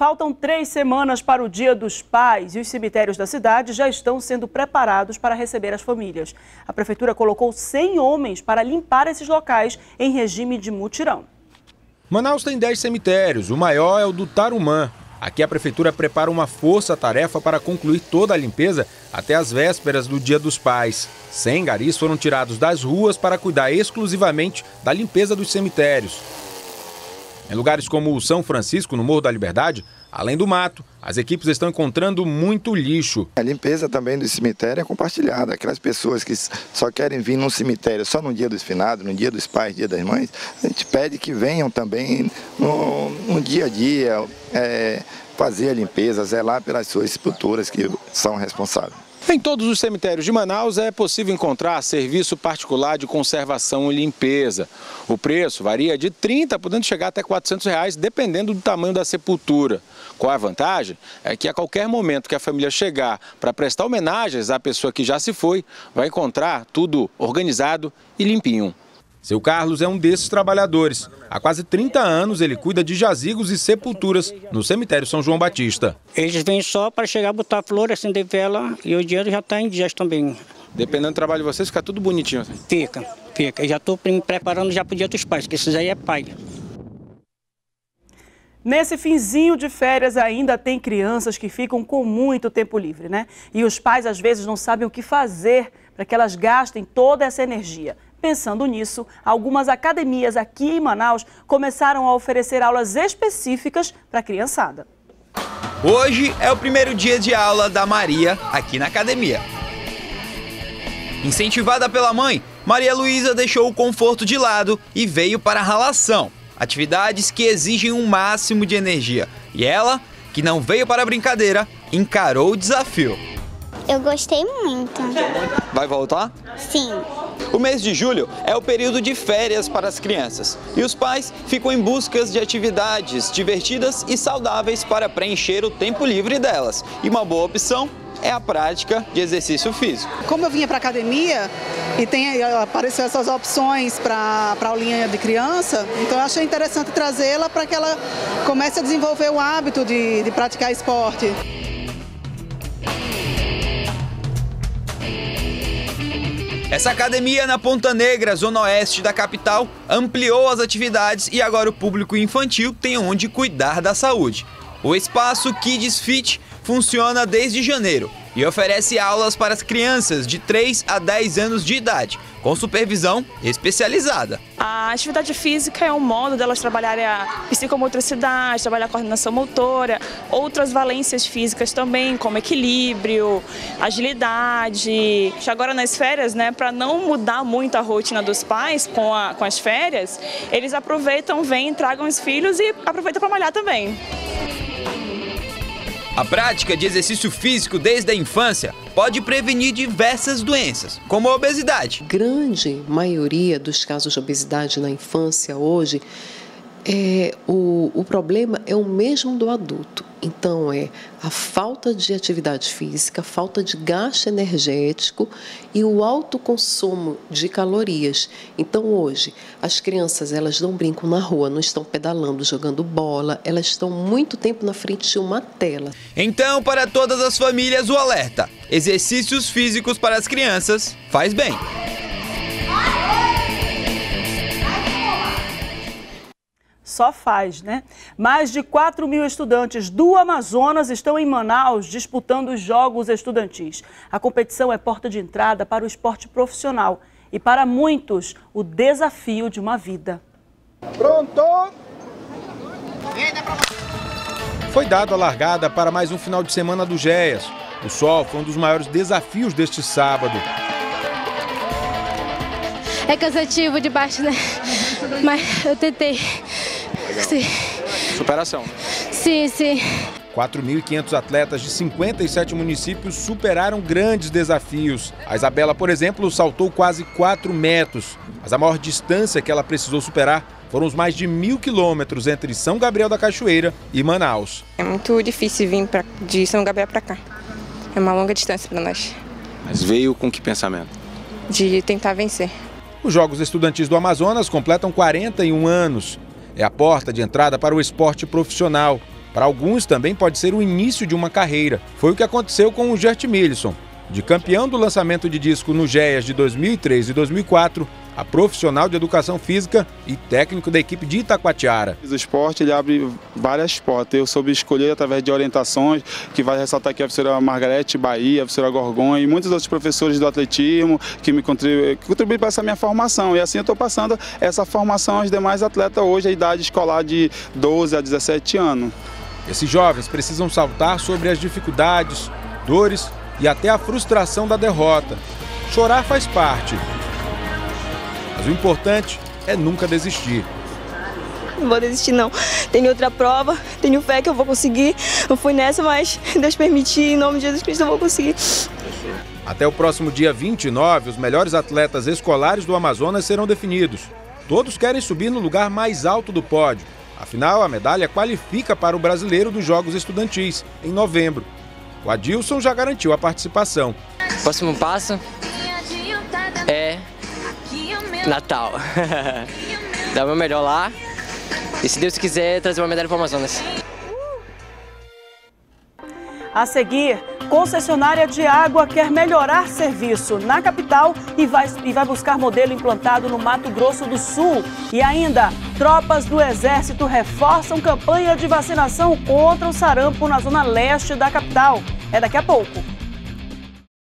Faltam três semanas para o Dia dos Pais e os cemitérios da cidade já estão sendo preparados para receber as famílias. A prefeitura colocou 100 homens para limpar esses locais em regime de mutirão. Manaus tem 10 cemitérios, o maior é o do Tarumã. Aqui a prefeitura prepara uma força-tarefa para concluir toda a limpeza até as vésperas do Dia dos Pais. 100 garis foram tirados das ruas para cuidar exclusivamente da limpeza dos cemitérios. Em lugares como o São Francisco, no Morro da Liberdade, além do mato, as equipes estão encontrando muito lixo. A limpeza também do cemitério é compartilhada. Aquelas pessoas que só querem vir num cemitério só no dia dos finados, no dia dos pais, dia das mães, a gente pede que venham também no, no dia a dia é, fazer a limpeza, zelar pelas suas sepulturas que são responsáveis. Em todos os cemitérios de Manaus é possível encontrar serviço particular de conservação e limpeza. O preço varia de 30, podendo chegar até 400 reais, dependendo do tamanho da sepultura. Qual a vantagem? É que a qualquer momento que a família chegar para prestar homenagens à pessoa que já se foi, vai encontrar tudo organizado e limpinho. Seu Carlos é um desses trabalhadores. Há quase 30 anos ele cuida de jazigos e sepulturas no cemitério São João Batista. Eles vêm só para chegar, botar flor, acender vela e o dinheiro já está em dias também. Dependendo do trabalho de vocês, fica tudo bonitinho. Assim. Fica, fica. Eu já estou me preparando já para o dia dos pais, que isso aí é pai. Nesse finzinho de férias ainda tem crianças que ficam com muito tempo livre, né? E os pais às vezes não sabem o que fazer para que elas gastem toda essa energia. Pensando nisso, algumas academias aqui em Manaus começaram a oferecer aulas específicas para a criançada. Hoje é o primeiro dia de aula da Maria aqui na academia. Incentivada pela mãe, Maria Luísa deixou o conforto de lado e veio para a ralação, atividades que exigem um máximo de energia. E ela, que não veio para a brincadeira, encarou o desafio. Eu gostei muito. Vai voltar? Sim. O mês de julho é o período de férias para as crianças e os pais ficam em busca de atividades divertidas e saudáveis para preencher o tempo livre delas. E uma boa opção é a prática de exercício físico. Como eu vinha para academia e tem apareceu essas opções para a aulinha de criança, então eu achei interessante trazê-la para que ela comece a desenvolver o hábito de, de praticar esporte. Essa academia na Ponta Negra, zona oeste da capital, ampliou as atividades e agora o público infantil tem onde cuidar da saúde. O espaço Kids Fit funciona desde janeiro e oferece aulas para as crianças de 3 a 10 anos de idade, com supervisão especializada. A atividade física é um modo delas trabalharem a psicomotricidade, trabalhar a coordenação motora, outras valências físicas também, como equilíbrio, agilidade. Agora nas férias, né, para não mudar muito a rotina dos pais com, a, com as férias, eles aproveitam, vêm, tragam os filhos e aproveitam para malhar também. A prática de exercício físico desde a infância pode prevenir diversas doenças, como a obesidade. Grande maioria dos casos de obesidade na infância hoje é, o, o problema é o mesmo do adulto. Então, é a falta de atividade física, a falta de gasto energético e o alto consumo de calorias. Então, hoje, as crianças elas não brincam na rua, não estão pedalando, jogando bola, elas estão muito tempo na frente de uma tela. Então, para todas as famílias, o alerta: exercícios físicos para as crianças faz bem. Só faz, né? Mais de 4 mil estudantes do Amazonas estão em Manaus disputando os Jogos Estudantis. A competição é porta de entrada para o esporte profissional e, para muitos, o desafio de uma vida. Pronto! Foi dada a largada para mais um final de semana do GEAS. O sol foi um dos maiores desafios deste sábado. É cansativo debaixo, né? Mas eu tentei. Sim. Superação. Sim, sim. 4.500 atletas de 57 municípios superaram grandes desafios. A Isabela, por exemplo, saltou quase 4 metros, mas a maior distância que ela precisou superar foram os mais de mil quilômetros entre São Gabriel da Cachoeira e Manaus. É muito difícil vir pra, de São Gabriel para cá. É uma longa distância para nós. Mas veio com que pensamento? De tentar vencer. Os Jogos Estudantis do Amazonas completam 41 anos. É a porta de entrada para o esporte profissional. Para alguns também pode ser o início de uma carreira. Foi o que aconteceu com o Gert Milson. De campeão do lançamento de disco no GEAS de 2003 e 2004, a profissional de educação física e técnico da equipe de Itacoatiara. O esporte ele abre várias portas. Eu soube escolher através de orientações, que vai ressaltar aqui a professora Margarete Bahia, a professora Gorgonha e muitos outros professores do atletismo que me contribuem, contribuem para essa minha formação. E assim eu estou passando essa formação aos demais atletas hoje, a idade escolar de 12 a 17 anos. Esses jovens precisam saltar sobre as dificuldades, dores e até a frustração da derrota. Chorar faz parte. Mas o importante é nunca desistir. Não vou desistir não. Tem outra prova, tenho fé que eu vou conseguir. Eu fui nessa, mas Deus permitir, em nome de Jesus Cristo eu vou conseguir. Até o próximo dia 29, os melhores atletas escolares do Amazonas serão definidos. Todos querem subir no lugar mais alto do pódio. Afinal, a medalha qualifica para o brasileiro dos Jogos Estudantis, em novembro. O Adilson já garantiu a participação. Próximo passo Natal. Dar o meu melhor lá e, se Deus quiser, trazer uma medalha para o Amazonas. A seguir, concessionária de água quer melhorar serviço na capital e vai, e vai buscar modelo implantado no Mato Grosso do Sul. E ainda, tropas do Exército reforçam campanha de vacinação contra o sarampo na zona leste da capital. É daqui a pouco.